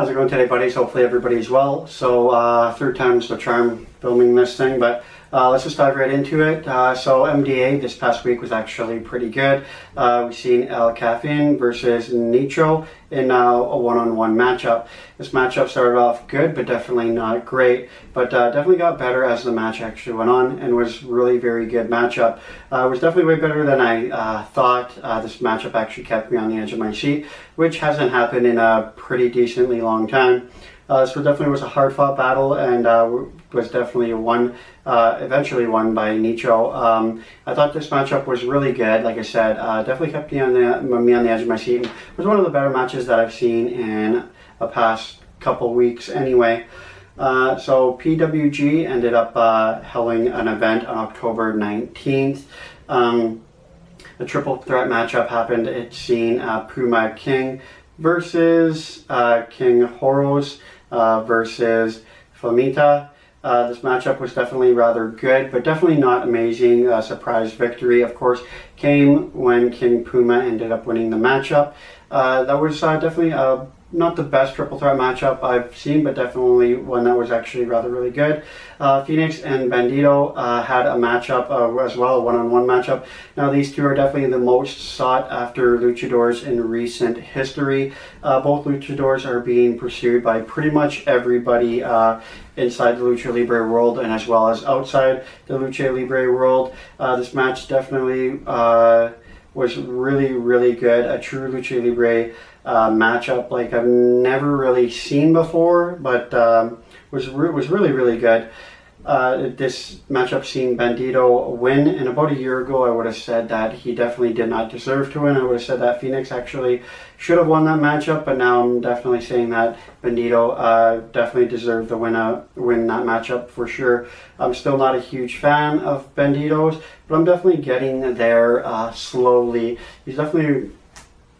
How's it going today, buddies? Hopefully everybody's well. So, uh, third time's the charm filming this thing, but uh, let's just dive right into it. Uh, so MDA this past week was actually pretty good. Uh, we've seen El Caffeine versus Nitro in now a one-on-one matchup. This matchup started off good, but definitely not great. But uh, definitely got better as the match actually went on, and was really very good matchup. Uh, it was definitely way better than I thought. this matchup actually kept me on the edge of my seat, which hasn't happened in a pretty decently long time. Uh, so definitely was a hard fought battle and uh, was definitely won, uh, eventually won by Nitro. Um, I thought this matchup was really good. Like I said, uh, definitely kept me on the me on the edge of my seat. It was one of the better matches that I've seen in the past couple weeks. Anyway. Uh, so PWG ended up uh, holding an event on October 19th. Um, triple threat matchup happened. It's seen Puma King versus King Horus uh, versus Flamita. Uh, this matchup was definitely rather good, but definitely not amazing. A surprise victory, of course, came when King Puma ended up winning the matchup. Uh, that was uh, definitely a not the best triple threat matchup I've seen, but definitely one that was actually rather really good. Uh, Phoenix and Bandido uh, had a matchup uh, as well, a one-on-one matchup. Now these two are definitely the most sought after luchadors in recent history. Uh, both luchadors are being pursued by pretty much everybody uh, inside the Lucha Libre world and as well as outside the Lucha Libre world. Uh, this match definitely was really, really good. A true Lucha Libre uh, matchup like I've never really seen before, but um, was re- was really really good. Uh, this matchup seen Bandido win, and about a year ago I would have said that he definitely did not deserve to win. I would have said that Phoenix actually should have won that matchup, but now I'm definitely saying that Bandido uh, definitely deserved the win, uh, win that matchup for sure. I'm still not a huge fan of Bandido's, but I'm definitely getting there uh, slowly. He's definitely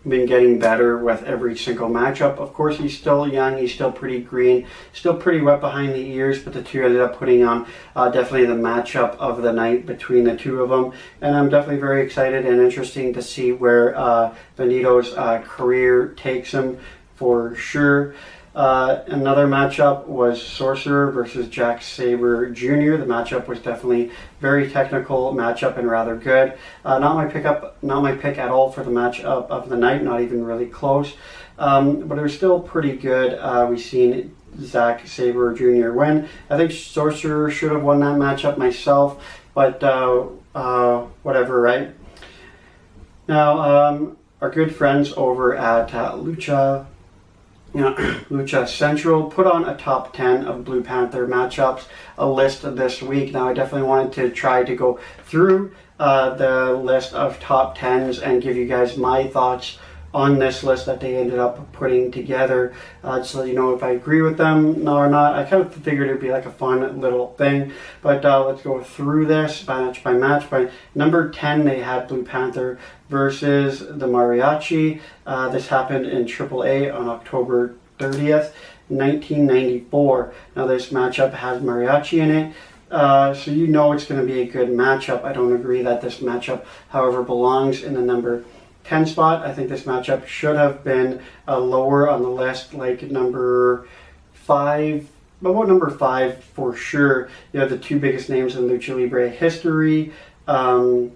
been getting better with every single matchup. Of course, he's still young, he's still pretty green, still pretty wet behind the ears, but the two ended up putting on uh, definitely the matchup of the night between the two of them. And I'm definitely very excited and interesting to see where uh, Bandido's uh, career takes him for sure. Uh, another matchup was Sorcerer versus Zack Sabre Jr. The matchup was definitely very technical matchup and rather good. Uh, not my pickup, not my pick at all for the matchup of the night. Not even really close, um, but it was still pretty good. Uh, we seen Zack Sabre Jr. win. I think Sorcerer should have won that matchup myself, but uh, uh, whatever, right? Now, um, our good friends over at Lucha you know, Lucha Central put on a top 10 of Blue Panther matchups, a list this week. Now, I definitely wanted to try to go through uh, the list of top 10s and give you guys my thoughts on this list that they ended up putting together. Uh, so you know if I agree with them or not. I kind of figured it'd be like a fun little thing. But uh, let's go through this match by match. By number 10, they had Blue Panther versus the Mariachi. Uh, this happened in AAA on October 30th. 1994. Now this matchup has mariachi in it, uh, so you know it's going to be a good matchup. I don't agree that this matchup, however, belongs in the number 10 spot. I think this matchup should have been uh, lower on the list, like number 5, about number 5 for sure. You have the two biggest names in Lucha Libre history. Um,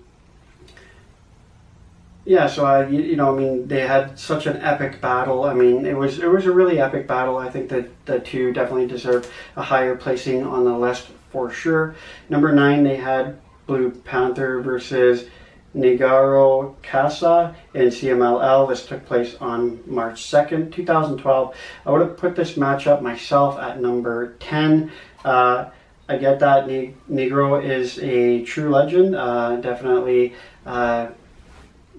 yeah, so I, you know, I mean, they had such an epic battle. I mean, it was it was a really epic battle. I think that the two definitely deserve a higher placing on the list for sure. Number nine, they had Blue Panther versus Negro Casas in CMLL. This took place on March 2nd, 2012. I would have put this matchup myself at number 10. Uh, I get that Negro is a true legend. Uh, definitely, uh,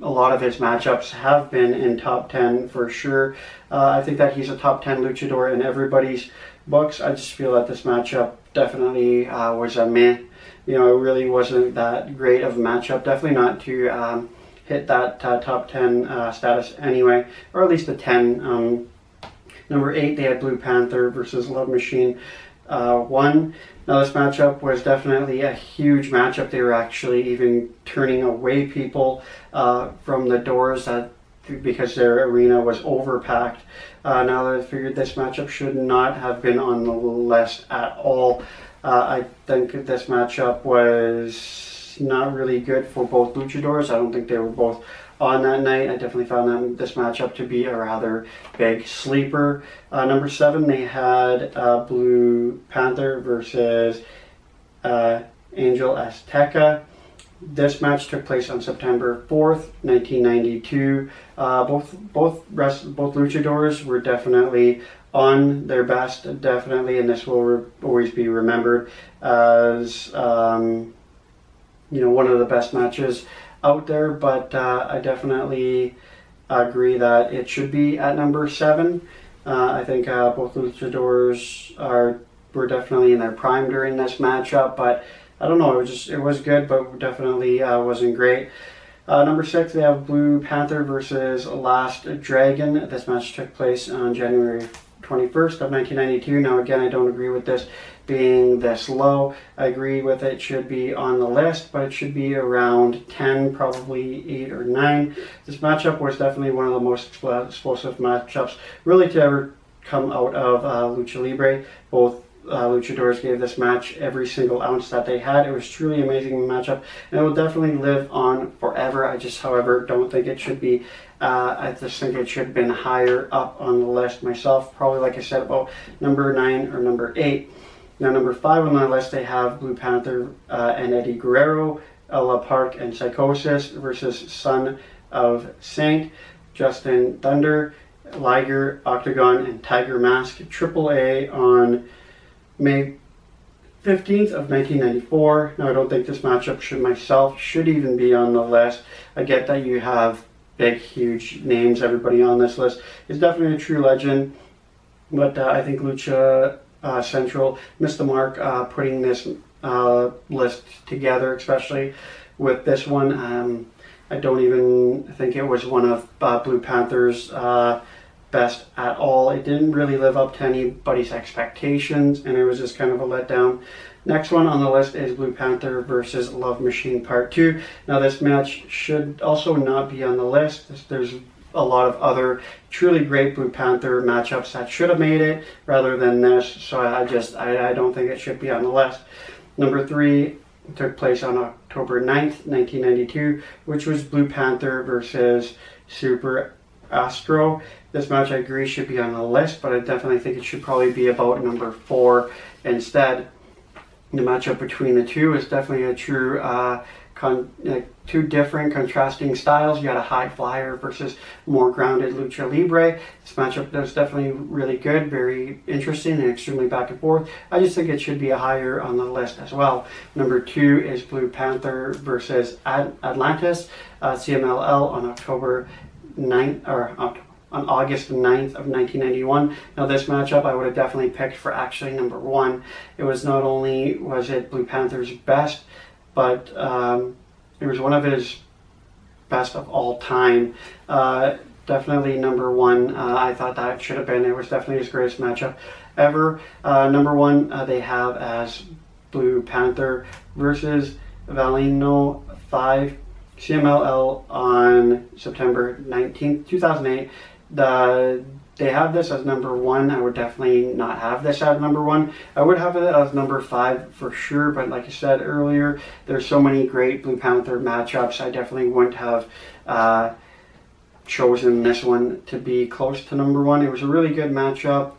a lot of his matchups have been in top 10 for sure. Uh, I think that he's a top 10 luchador in everybody's books. I just feel that this matchup definitely uh, was a man you know, it really wasn't that great of a matchup. Definitely not to um, hit that uh, top 10 uh, status anyway, or at least the 10. Um, number 8, they had Blue Panther versus Love Machine uh, 1. Now, this matchup was definitely a huge matchup. They were actually even turning away people uh, from the doors that because their arena was overpacked. Uh, now that I figured this matchup should not have been on the list at all. Uh, I think this matchup was not really good for both luchadors. I don't think they were both on that night. I definitely found them, this matchup to be a rather big sleeper. Uh, number seven, they had uh, Blue Panther versus uh, Angel Azteca. This match took place on September 4th, 1992. Uh, both both rest, both luchadors were definitely on their best, definitely, and this will always be remembered as um, you know one of the best matches out there. But uh, I definitely agree that it should be at number seven. Uh, I think uh, both luchadors are were definitely in their prime during this matchup, but I don't know. It was just it was good, but definitely uh, wasn't great. Uh, number six, they have Blue Panther versus Last Dragon. This match took place on January 21st of 1992. Now, again, I don't agree with this being this low. I agree with it should be on the list, but it should be around 10, probably 8 or 9. This matchup was definitely one of the most explosive matchups really to ever come out of uh, Lucha Libre. Both uh, luchadors gave this match every single ounce that they had. It was truly amazing matchup, and it will definitely live on forever. I just, however, don't think it should be. Uh, I just think it should have been higher up on the list myself. Probably, like I said, about number nine or number eight. Now, number five on my list, they have Blue Panther uh, and Eddie Guerrero, Ella Park and Psicosis versus Son of Saint, Jushin Thunder, Liger, Octagon, and Tiger Mask. Triple A on May 15th of 1994. Now I don't think this matchup should myself should even be on the list. I get that you have big, huge names. Everybody on this list is definitely a true legend, but uh, I think Lucha uh, Central missed the mark uh, putting this uh, list together, especially with this one. Um, I don't even think it was one of uh, Blue Panther's uh, best at all. It didn't really live up to anybody's expectations, and it was just kind of a letdown. Next one on the list is Blue Panther versus Love Machine Part 2. Now, this match should also not be on the list. There's a lot of other truly great Blue Panther matchups that should have made it rather than this, so I just I, I don't think it should be on the list. Number three took place on October 9th, 1992, which was Blue Panther versus Super Astro. This match I agree should be on the list, but I definitely think it should probably be about number four instead. The matchup between the two is definitely a true uh, con- uh, two different contrasting styles. You got a high flyer versus more grounded lucha libre. This matchup was definitely really good, very interesting, and extremely back and forth. I just think it should be a higher on the list as well. Number two is Blue Panther versus Ad- Atlantis, uh, CMLL on October 9th or on August 9th of 1991. Now this matchup I would have definitely picked for actually number one. It was not only was it Blue Panther's best, but um, it was one of his best of all time. Uh, definitely number one. Uh, I thought that should have been. It was definitely his greatest matchup ever. Uh, number one uh, they have as Blue Panther versus Villano 5 CMLL on September 19th, 2008. The, they have this as number one. I would definitely not have this as number one. I would have it as number five for sure, but like I said earlier, there's so many great Blue Panther matchups. I definitely wouldn't have uh, chosen this one to be close to number one. It was a really good matchup.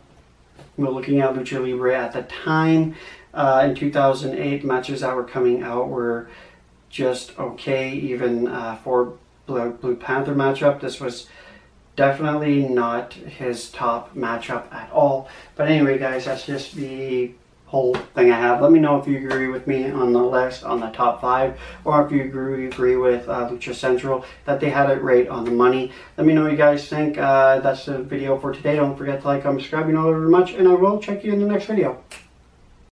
We're looking at Lucha Libre at the time. Uh, in 2008, matches that were coming out were just okay, even uh, for Blue, Blue Panther matchup. This was definitely not his top matchup at all. But anyway, guys, that's just the whole thing I have. Let me know if you agree with me on the list, on the top five, or if you agree, agree with uh, Lucha Central, that they had it right on the money. Let me know what you guys think. Uh, that's the video for today. Don't forget to like, comment, subscribe. You know very much, and I will check you in the next video.